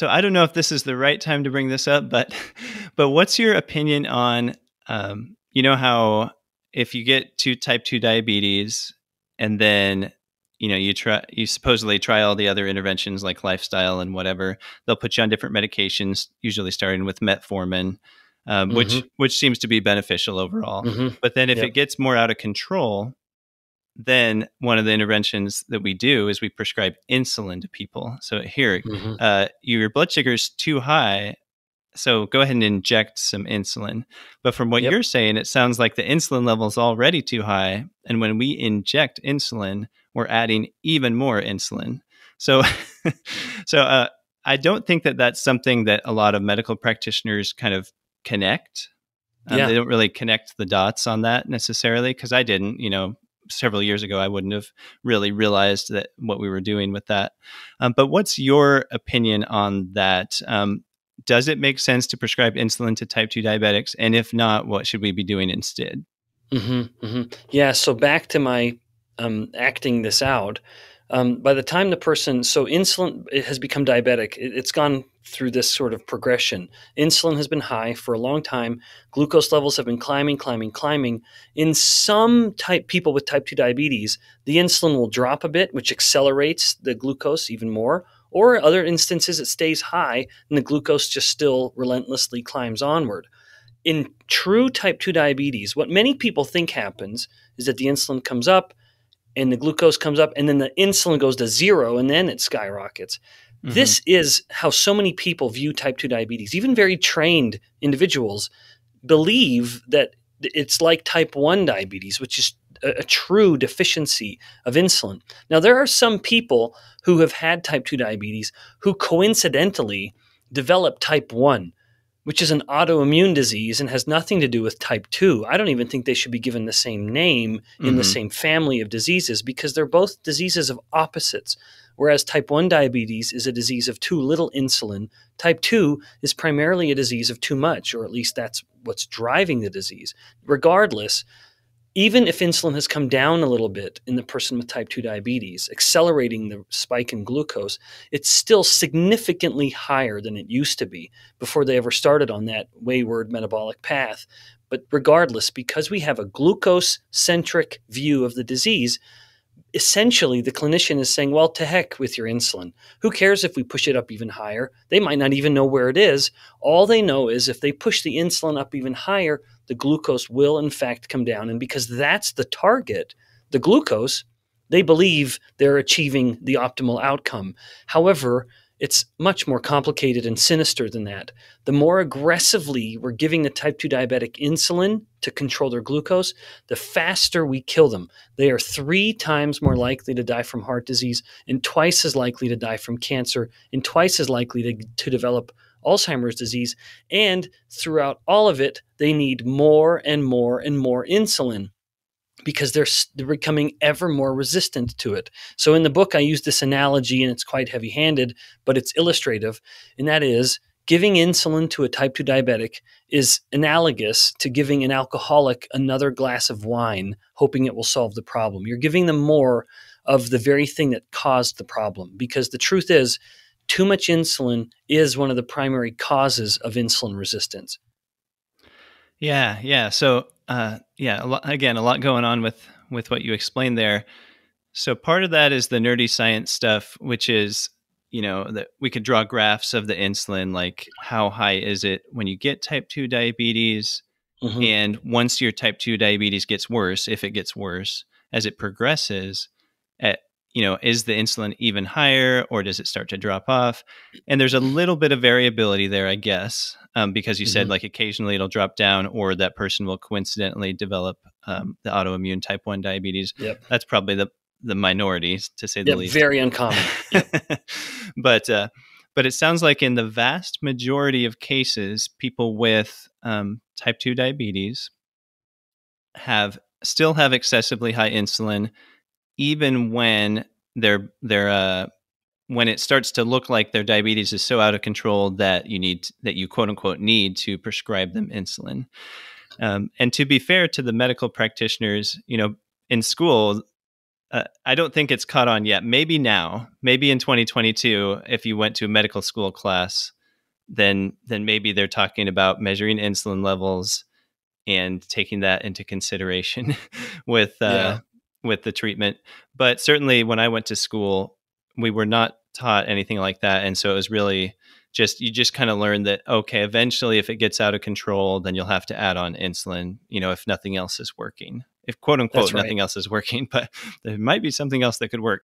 So I don't know if this is the right time to bring this up, but but what's your opinion on um, you know how if you get to type two diabetes and then you know you try you supposedly try all the other interventions like lifestyle and whatever they'll put you on different medications usually starting with metformin um, mm-hmm. which which seems to be beneficial overall mm-hmm. but then if yep. it gets more out of control then one of the interventions that we do is we prescribe insulin to people so here mm-hmm. uh, your blood sugar is too high so go ahead and inject some insulin. But from what yep. you're saying, it sounds like the insulin level is already too high. And when we inject insulin, we're adding even more insulin. So, so uh, I don't think that that's something that a lot of medical practitioners kind of connect. Um, yeah. They don't really connect the dots on that necessarily because I didn't. You know, several years ago, I wouldn't have really realized that what we were doing with that. Um, but what's your opinion on that? Um, does it make sense to prescribe insulin to type 2 diabetics? And if not, what should we be doing instead? Mm-hmm, mm-hmm. Yeah. So back to my um, acting this out. Um, by the time the person, so insulin has become diabetic, it, it's gone through this sort of progression. Insulin has been high for a long time. Glucose levels have been climbing, climbing, climbing. In some type people with type 2 diabetes, the insulin will drop a bit, which accelerates the glucose even more or other instances it stays high and the glucose just still relentlessly climbs onward. In true type 2 diabetes, what many people think happens is that the insulin comes up and the glucose comes up and then the insulin goes to zero and then it skyrockets. Mm-hmm. This is how so many people view type 2 diabetes. Even very trained individuals believe that it's like type 1 diabetes, which is a, a, true deficiency of insulin. Now, there are some people who have had type 2 diabetes who coincidentally develop type 1, which is an autoimmune disease and has nothing to do with type 2. I don't even think they should be given the same name in mm-hmm. the same family of diseases because they're both diseases of opposites. Whereas type 1 diabetes is a disease of too little insulin, type 2 is primarily a disease of too much, or at least that's what's driving the disease. Regardless, even if insulin has come down a little bit in the person with type 2 diabetes, accelerating the spike in glucose, it's still significantly higher than it used to be before they ever started on that wayward metabolic path. But regardless, because we have a glucose centric view of the disease, essentially the clinician is saying, well, to heck with your insulin. Who cares if we push it up even higher? They might not even know where it is. All they know is if they push the insulin up even higher, the glucose will in fact come down. And because that's the target, the glucose, they believe they're achieving the optimal outcome. However, it's much more complicated and sinister than that. The more aggressively we're giving the type 2 diabetic insulin to control their glucose, the faster we kill them. They are three times more likely to die from heart disease, and twice as likely to die from cancer, and twice as likely to, to develop Alzheimer's disease. And throughout all of it, they need more and more and more insulin because they're, they're becoming ever more resistant to it. So in the book, I use this analogy, and it's quite heavy handed, but it's illustrative. And that is giving insulin to a type 2 diabetic is analogous to giving an alcoholic another glass of wine, hoping it will solve the problem. You're giving them more of the very thing that caused the problem. Because the truth is, too much insulin is one of the primary causes of insulin resistance. Yeah, yeah. So uh, yeah, a lot, again, a lot going on with with what you explained there. So part of that is the nerdy science stuff, which is you know that we could draw graphs of the insulin, like how high is it when you get type two diabetes, mm-hmm. and once your type two diabetes gets worse, if it gets worse as it progresses, at you know, is the insulin even higher or does it start to drop off? And there's a little bit of variability there, I guess, um, because you mm-hmm. said like occasionally it'll drop down or that person will coincidentally develop um, the autoimmune type 1 diabetes. Yep. That's probably the, the minority to say the yep, least. Very uncommon. Yep. but, uh, but it sounds like in the vast majority of cases, people with um, type 2 diabetes have still have excessively high insulin even when they're they're uh, when it starts to look like their diabetes is so out of control that you need that you quote unquote need to prescribe them insulin. Um, and to be fair to the medical practitioners, you know, in school, uh, I don't think it's caught on yet. Maybe now, maybe in 2022, if you went to a medical school class, then then maybe they're talking about measuring insulin levels and taking that into consideration with uh, yeah. With the treatment. But certainly, when I went to school, we were not taught anything like that, and so it was really just you just kind of learned that okay, eventually, if it gets out of control, then you'll have to add on insulin. You know, if nothing else is working if quote unquote right. nothing else is working, but there might be something else that could work.